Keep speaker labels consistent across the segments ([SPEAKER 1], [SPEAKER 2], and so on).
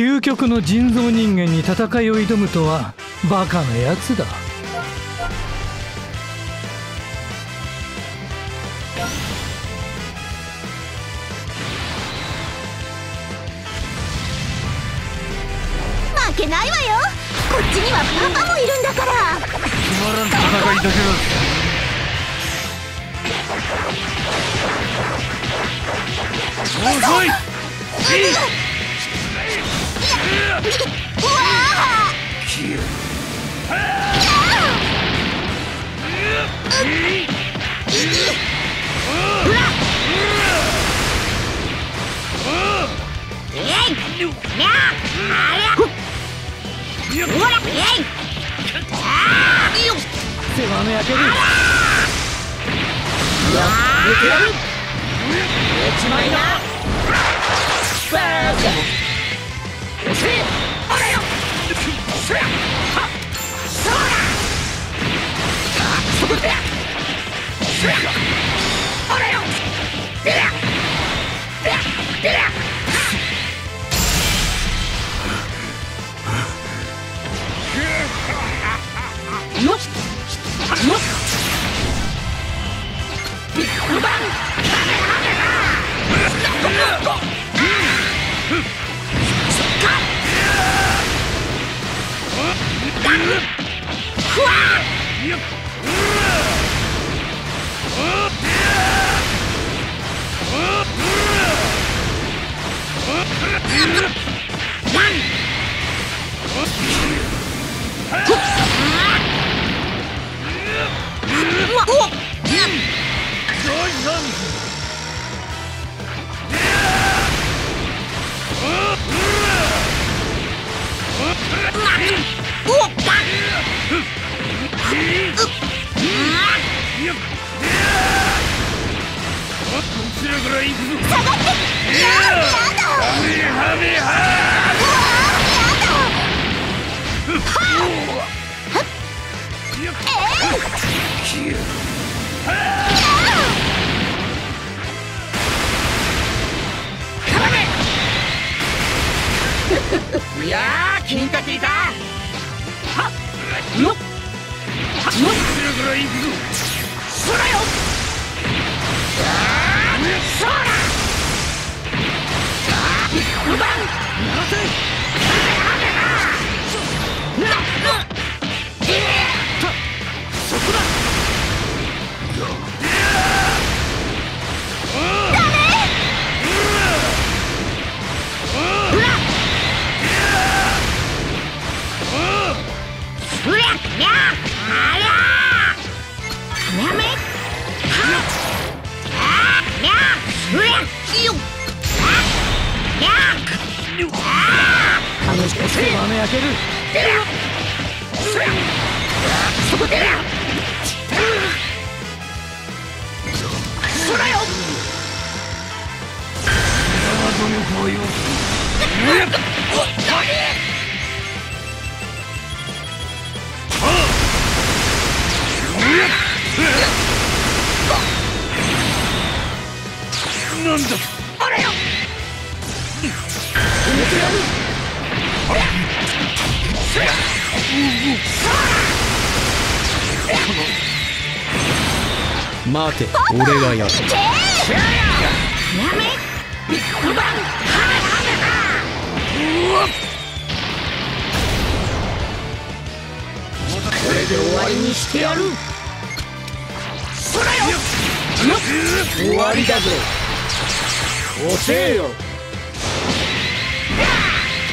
[SPEAKER 1] 究極の人造人間に戦いを挑むとはバカなやつだ。
[SPEAKER 2] 負けないわよ。こっちにはパパもいるんだから。
[SPEAKER 3] つまらん戦いだけだ遅い
[SPEAKER 2] うわ
[SPEAKER 1] 世話の焼ける
[SPEAKER 3] こちらから行くぞ
[SPEAKER 2] 下がってやだ
[SPEAKER 3] ハメハ
[SPEAKER 4] いやー金か効いた
[SPEAKER 3] こちらから行くぞ。
[SPEAKER 4] そらよ。うばんう
[SPEAKER 3] なんだ
[SPEAKER 4] あれよ。
[SPEAKER 5] 待て俺がやる。
[SPEAKER 4] やめ。ビッグバン
[SPEAKER 5] これで終わりにしてやる。
[SPEAKER 4] そらよ。
[SPEAKER 5] 終わりだえよ。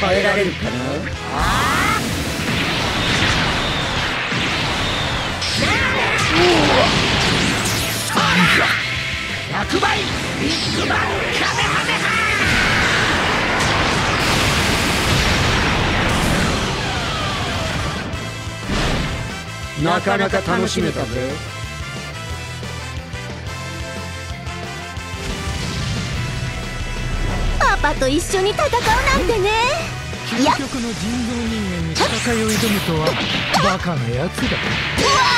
[SPEAKER 5] 耐えられるかな？
[SPEAKER 4] 100倍ビッグバンカメハメハ
[SPEAKER 5] なかなか楽しめたぜ。
[SPEAKER 2] パパと一緒に戦うなんてね。
[SPEAKER 1] 究極の人造人間に戦いを挑むとはバカなやつだ
[SPEAKER 4] わ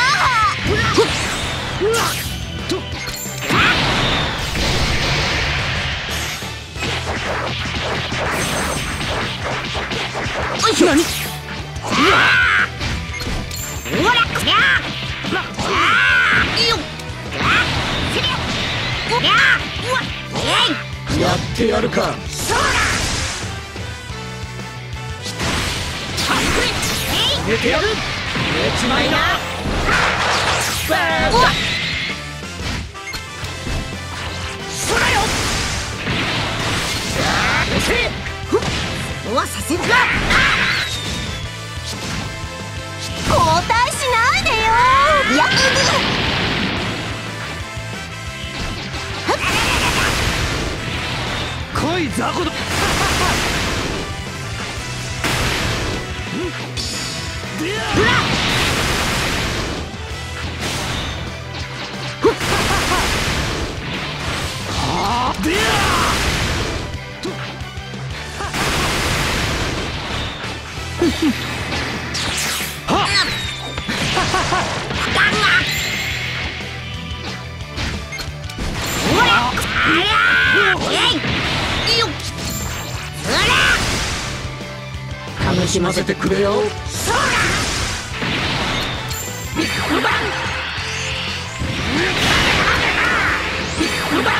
[SPEAKER 5] やってやるか。
[SPEAKER 4] そうだ
[SPEAKER 5] やる。ちまいな
[SPEAKER 1] 来い雑魚ど
[SPEAKER 5] しませてくれよ。
[SPEAKER 4] そうだ。ビッグバンビッグバン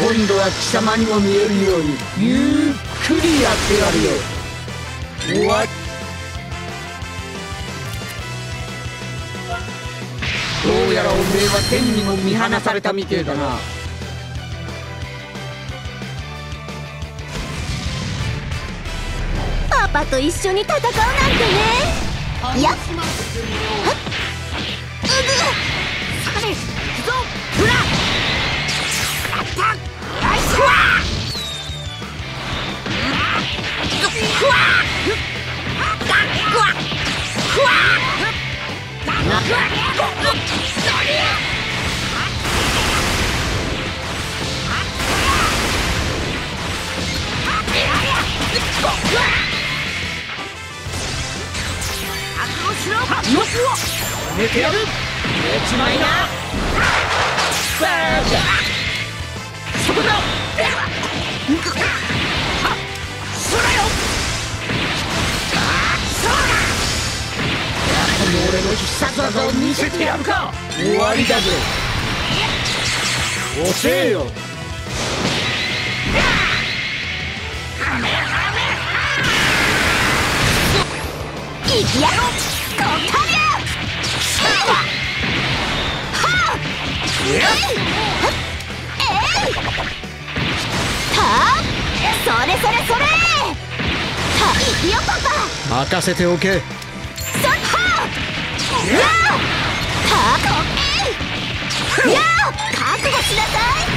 [SPEAKER 5] 今度は貴様にも見えるようにゆっくりやってやるよ。おわどうやらおめえは天にも見放されたみてえだな。
[SPEAKER 2] パパと一緒に戦うなんてね。やっ。うぐ
[SPEAKER 4] だふわ覚悟しろよっ
[SPEAKER 5] 寝てやるやっちまいなバーカそこだ俺の必殺技を見せてやるか終わりだぜ遅えよ
[SPEAKER 2] いくやろこかりゃはあえいはえいはそれそれそれは行くよパパ
[SPEAKER 5] 任せておけ
[SPEAKER 2] いやあ覚悟しなさい。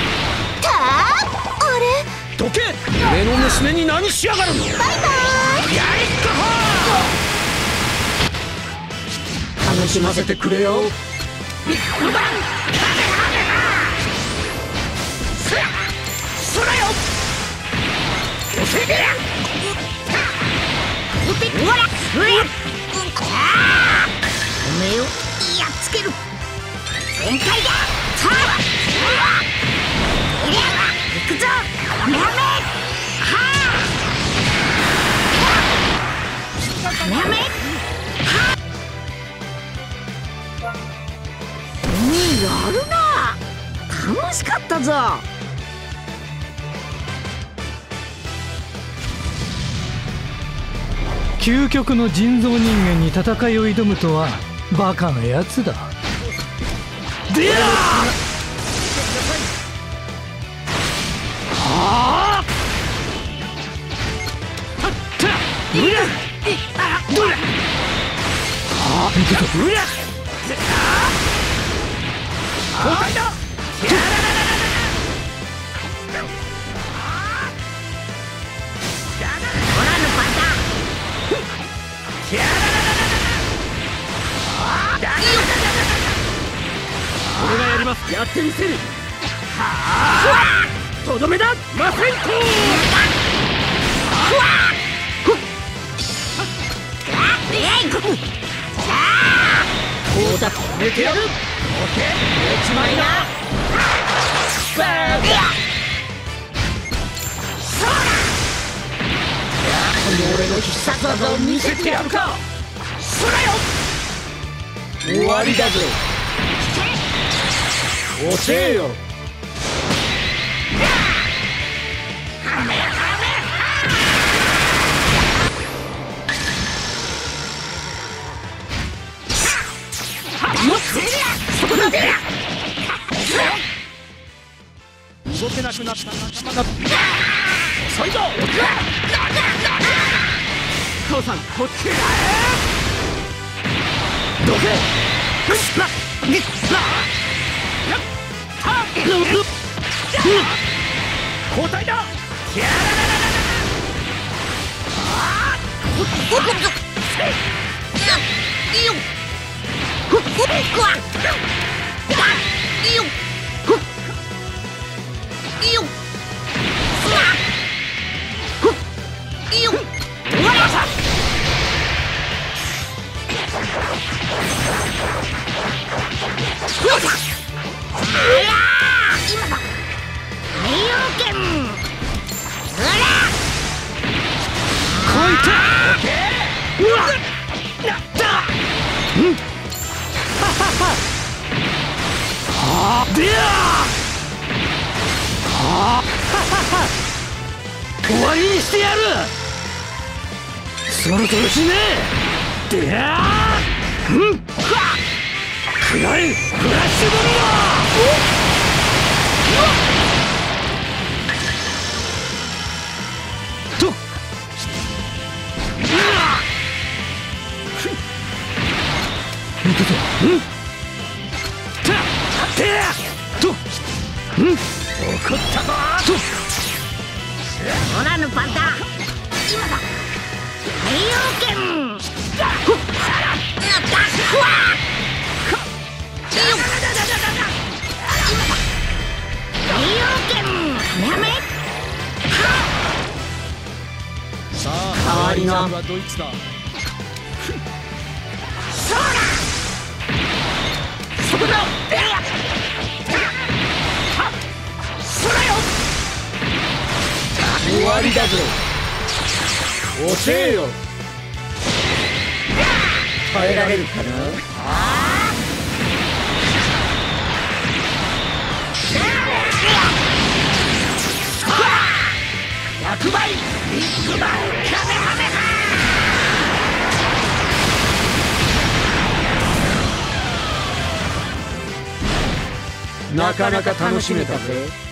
[SPEAKER 2] たああれ。
[SPEAKER 5] どけ。俺の娘に何しやがる
[SPEAKER 2] バイバイ
[SPEAKER 5] 楽しませてくれよ。
[SPEAKER 4] 楽しかったぞ。
[SPEAKER 1] 究極の人造人間に戦いを挑むとはバカなやつだ。でやはあうりゃあどれはあ見てたうりゃああや
[SPEAKER 5] ってみせる。はあとどめだ。マセンコこうだ。とやるオケまいバー俺の必殺技を見せてやるか。そらよ。終わりだぞ遅えよ。動けなくなった。仲間が遅いぞ父さんこっちへどけ交代だ。やららららあ
[SPEAKER 4] おっ。とっ。わ
[SPEAKER 5] りにしてやる！その調子ね！でやうんはっ！くらえフラッシュドミノ
[SPEAKER 4] わりの。
[SPEAKER 5] はドイツだ。
[SPEAKER 4] そうだ。そこだ。
[SPEAKER 5] それよ終わりだぞ。遅えよ。耐えられるかな？100倍ビッグバンカメハメハ。なかなか楽しめたぜ。